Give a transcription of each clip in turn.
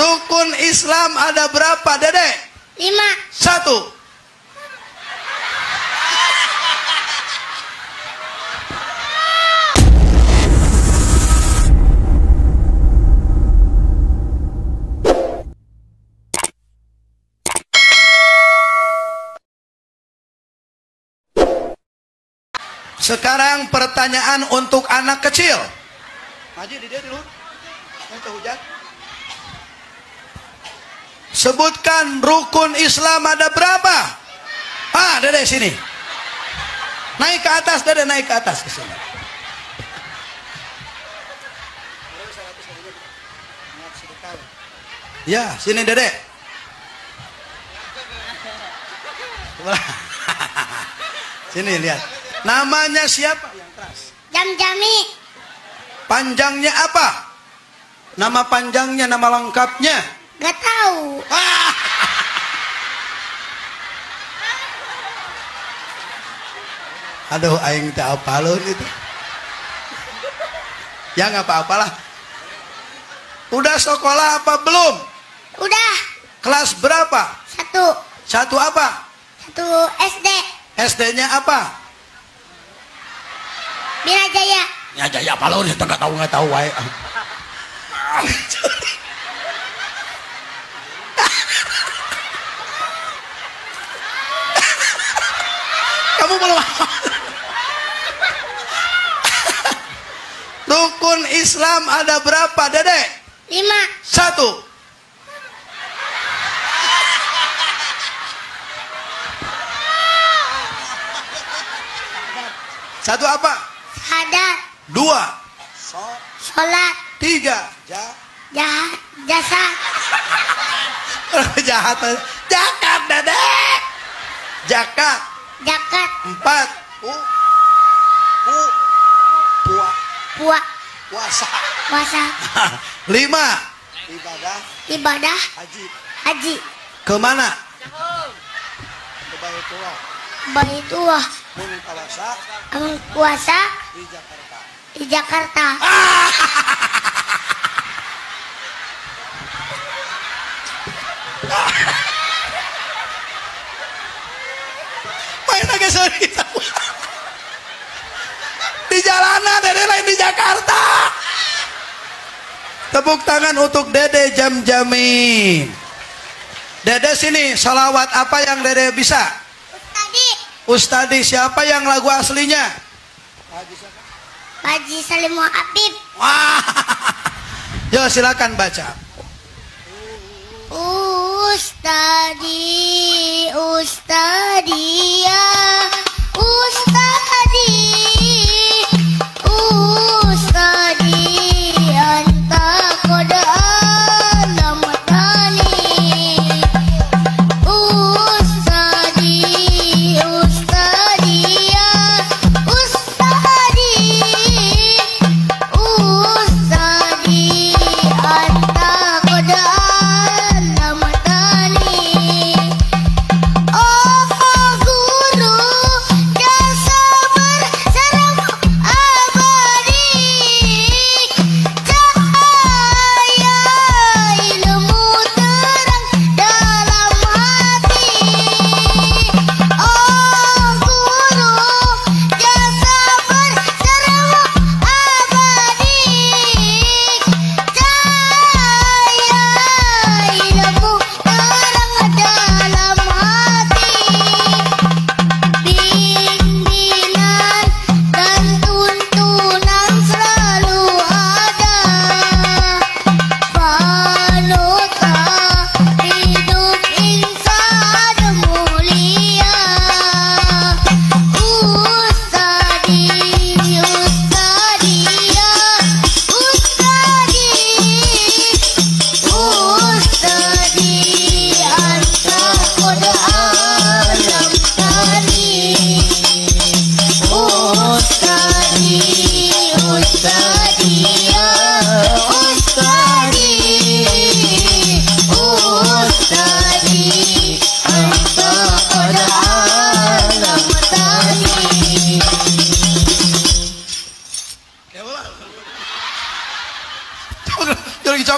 Rukun Islam ada berapa, Dede? lima, Satu. Sekarang pertanyaan untuk anak kecil. Haji di dia dulu. Yang hujan. Sebutkan rukun Islam ada berapa? Ah, dede sini. Naik ke atas, dede naik ke atas ke sini. Ya, sini dede. Sini lihat. Namanya siapa yang keras? jam-jami, Panjangnya apa? Nama panjangnya, nama lengkapnya. Gak tahu. Ah! Aduh, aing tak apa lo itu. Ya nggak apa-apalah. Udah sekolah apa belum? Udah, Kelas berapa? satu, Satu apa? satu SD, SD-nya apa? Bina Jaya, Ya jaya apa lo? Kita nggak tahu nggak tahu wae. Kamu belum Rukun Islam ada berapa, Dede? lima, Satu. Satu apa? sadat, Dua. sholat, Tiga. Ja. jahat, jasa, Jahat. Jakat, Dede. Jakat. Jakat, Empat. U. U. Pua. puak, Puasa. puasa, Lima. Ibadah ibadah, haji. haji, Ke mana? Ke Baitullah. baitullah, Mun puasa amun puasa di Jakarta. di Jakarta. Main Di jalanan Dede lain di Jakarta. Tepuk tangan untuk Dede Jam-Jami. Dede sini, salawat apa yang Dede bisa? Tadi, Ustadi siapa yang lagu aslinya? Haji Salimul Habib, Wah. Yo silakan baca.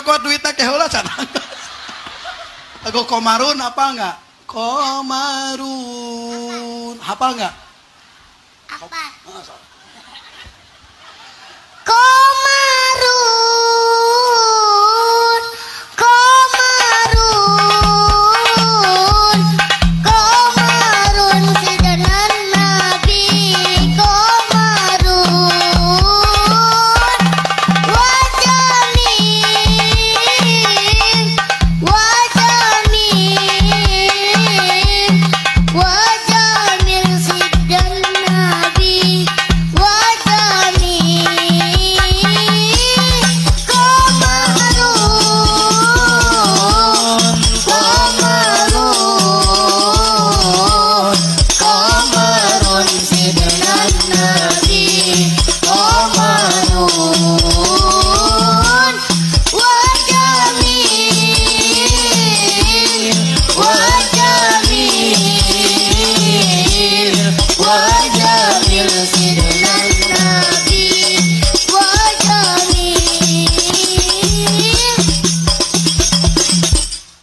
Cokot duitnya ke heula can. Lagu Komarun apa enggak? Komarun. Hafal enggak? Apa? Komarun,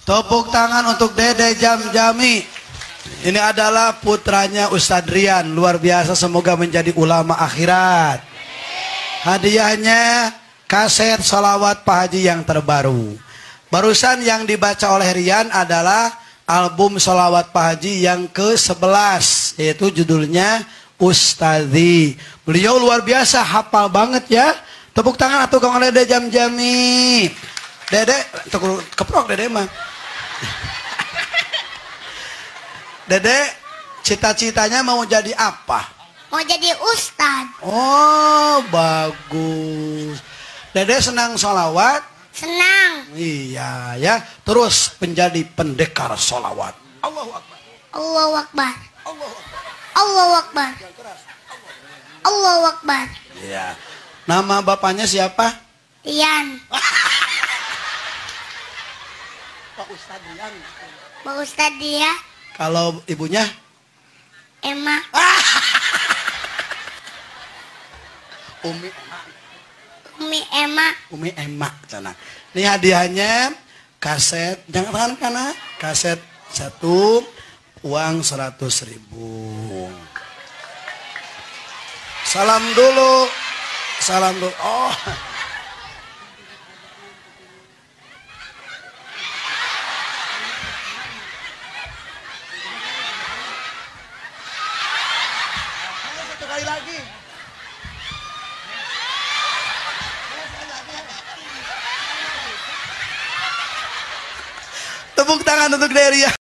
Tepuk tangan untuk Dede Jam Jami. Ini adalah putranya Ustadz Rian. Luar biasa semoga menjadi ulama akhirat. Hadiahnya kaset salawat Pak Haji yang terbaru. Barusan yang dibaca oleh Rian adalah album salawat Pak Haji yang ke-11. Yaitu judulnya Ustadzi. Beliau luar biasa hafal banget ya. Tepuk tangan atau kong Dede Jam Jami. Dede, keprok Dede mah. Dede, cita-citanya mau jadi apa? Mau jadi ustad, Oh, bagus. Dede senang sholawat? Senang. Iya ya. Terus menjadi pendekar sholawat. Allahu Akbar. Allahu Akbar. Allahu Akbar. Allahu Akbar. Allahu Akbar. Iya. Nama bapaknya siapa? Rian, Pak Ustadz Rian. Pak Ustad dia, Kalau ibunya? Emma, Umi Umi Emma, Umi Emak sana. Ini hadiahnya kaset, jangan tangan kana, kaset satu, uang seratus ribu. Salam dulu, salam dulu. Oh, satu kali lagi. Tepuk tangan untuk Deria.